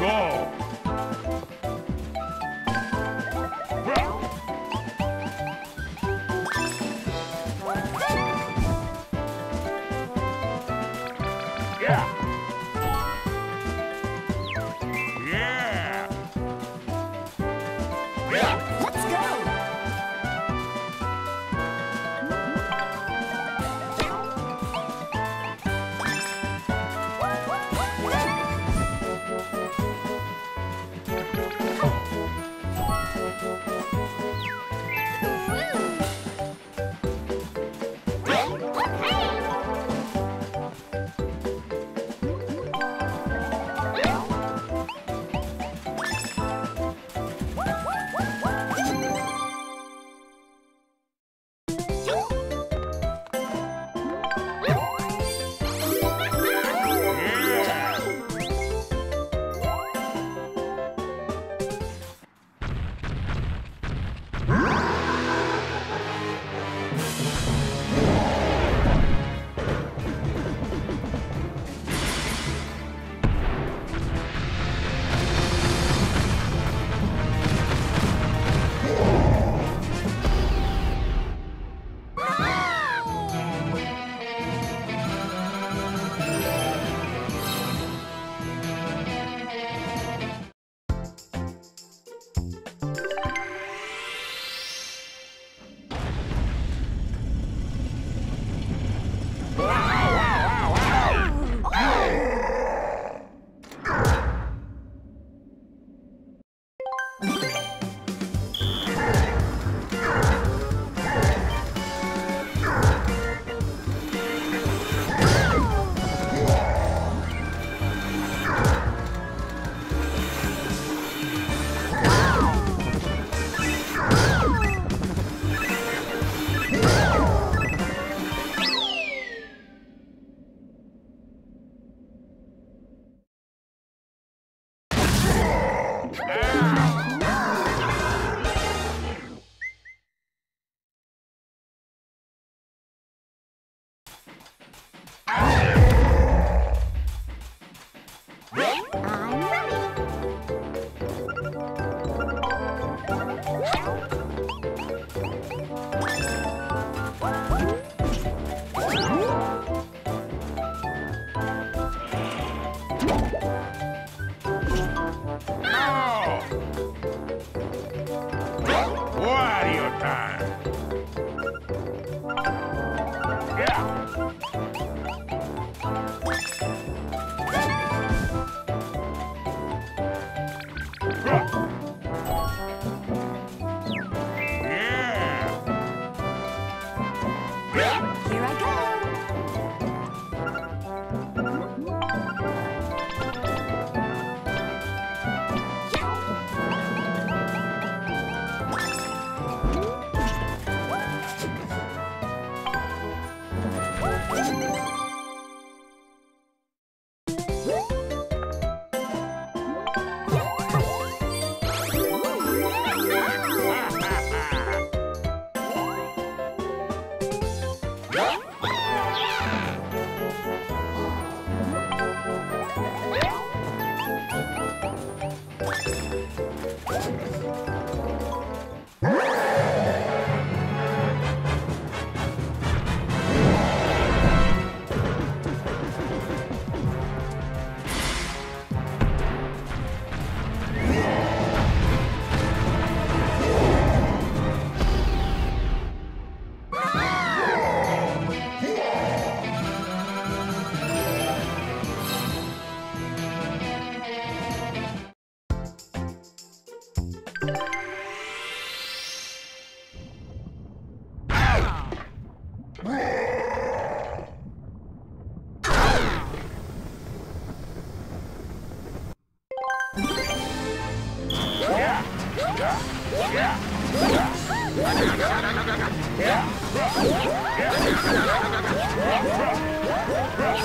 go!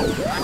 Yeah.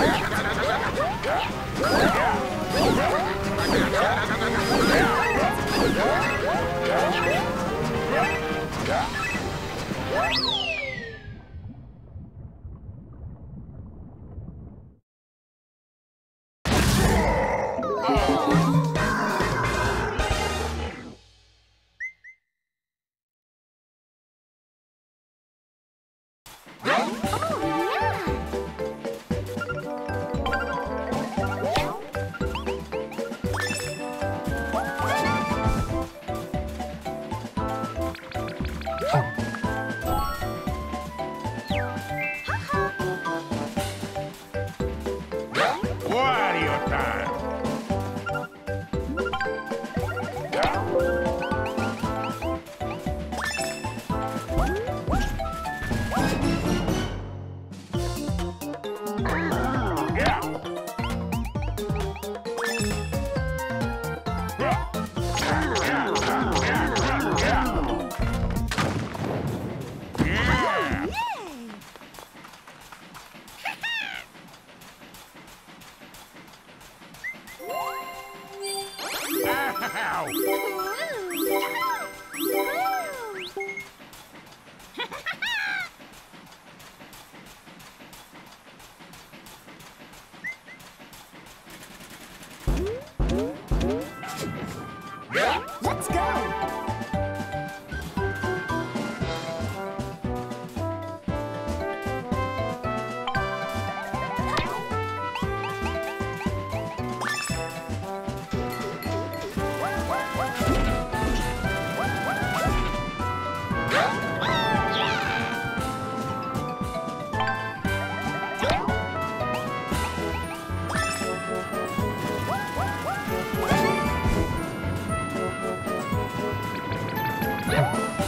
Yeah.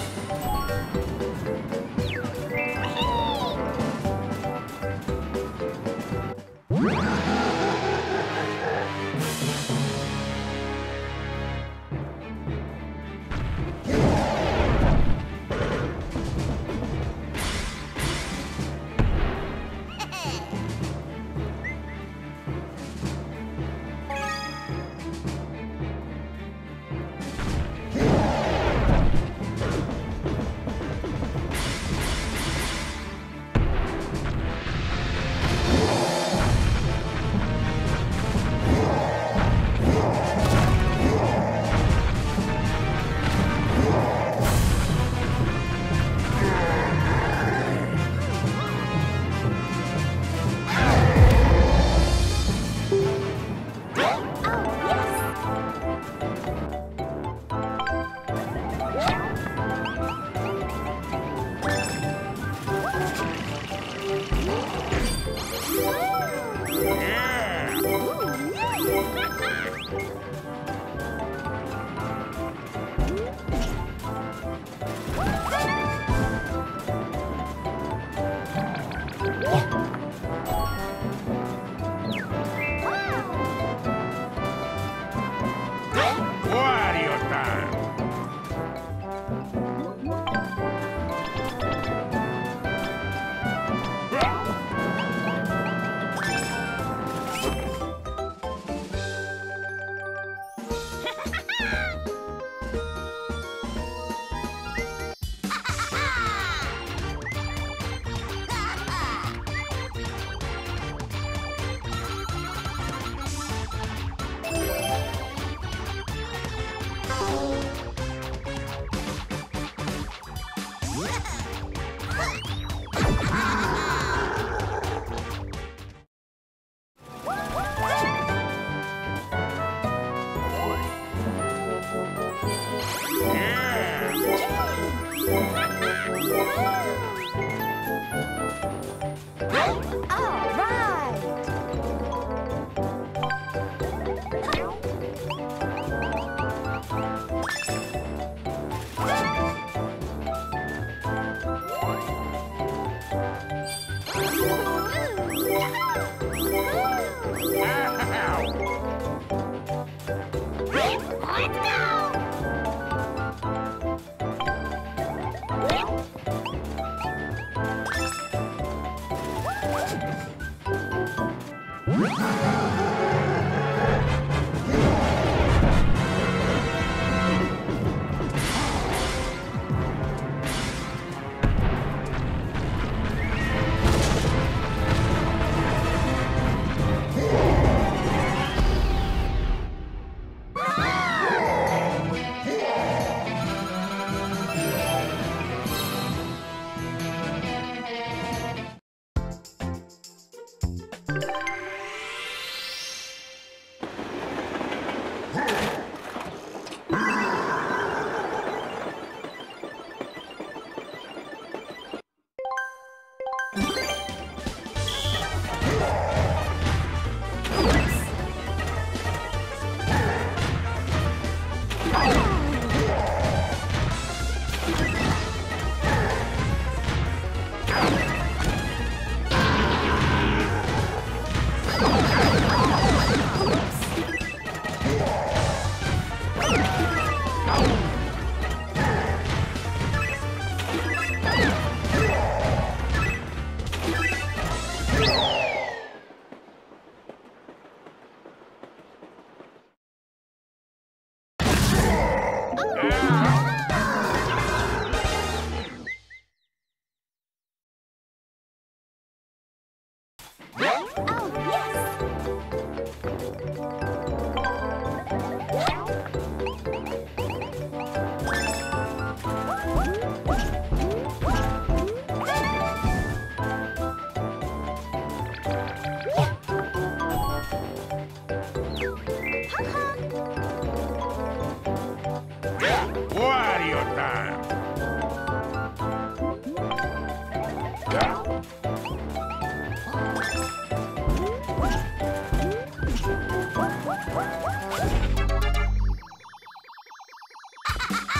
you ha ha!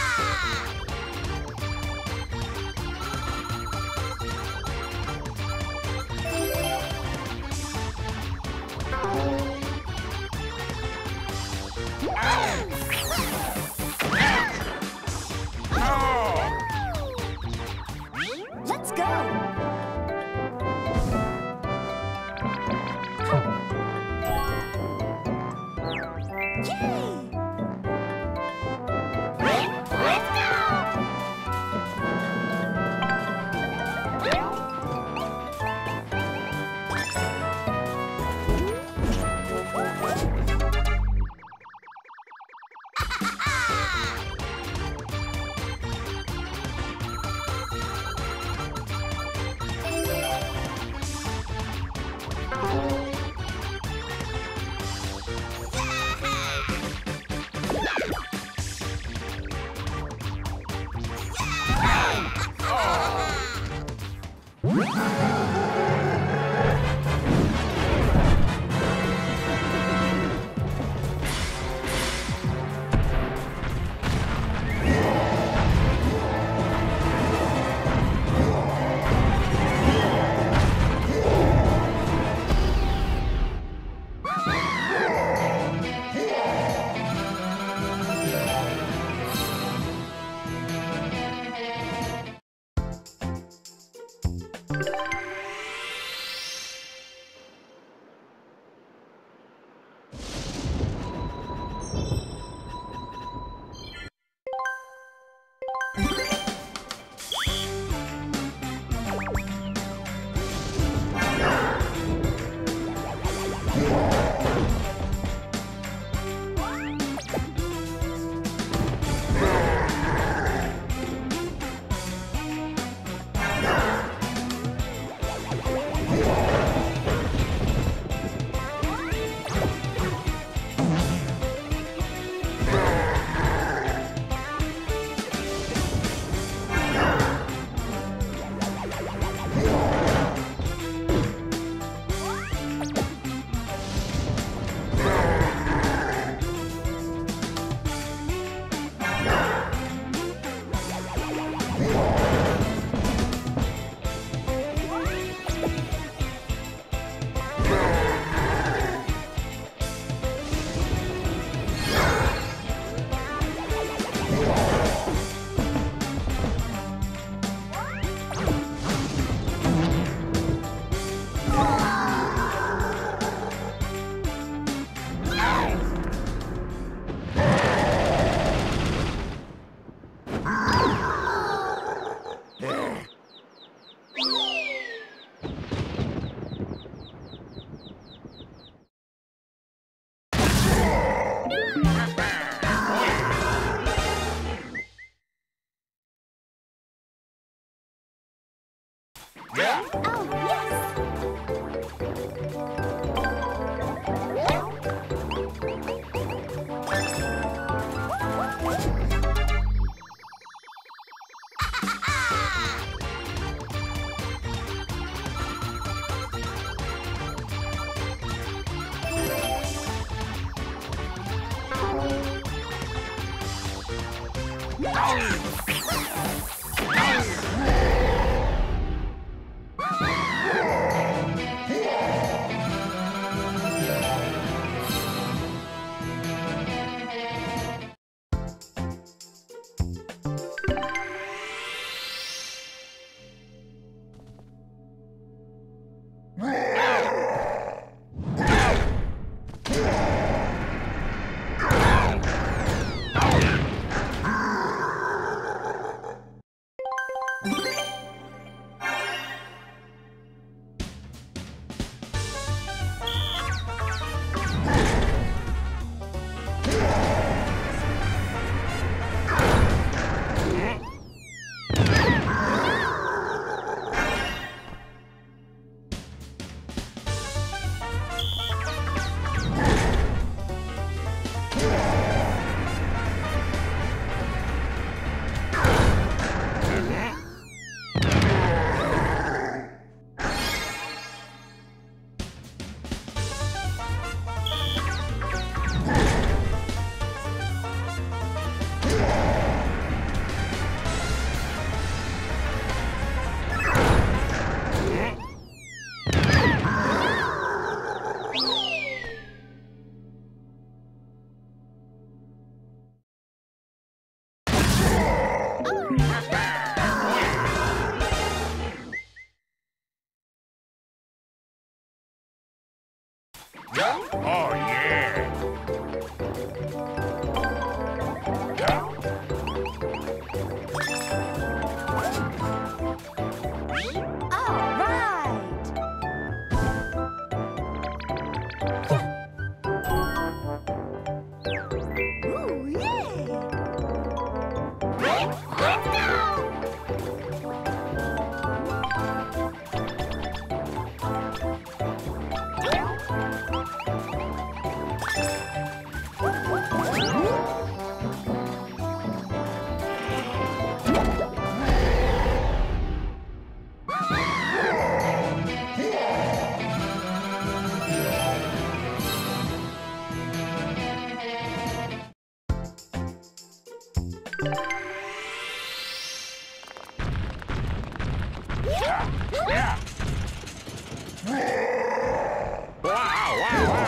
Wow.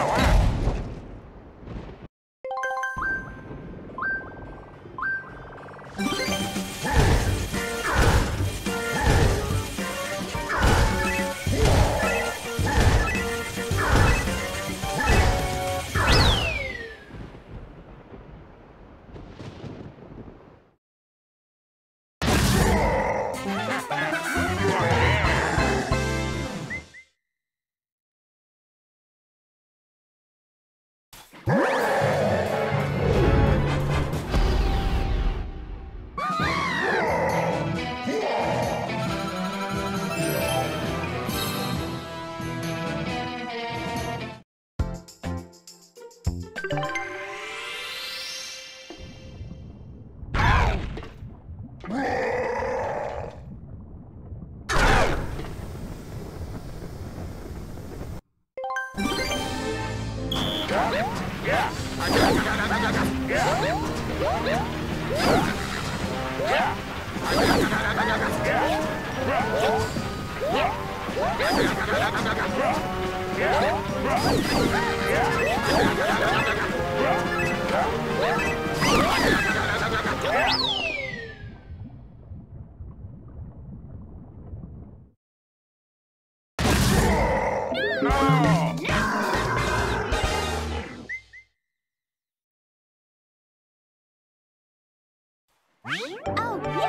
Oh,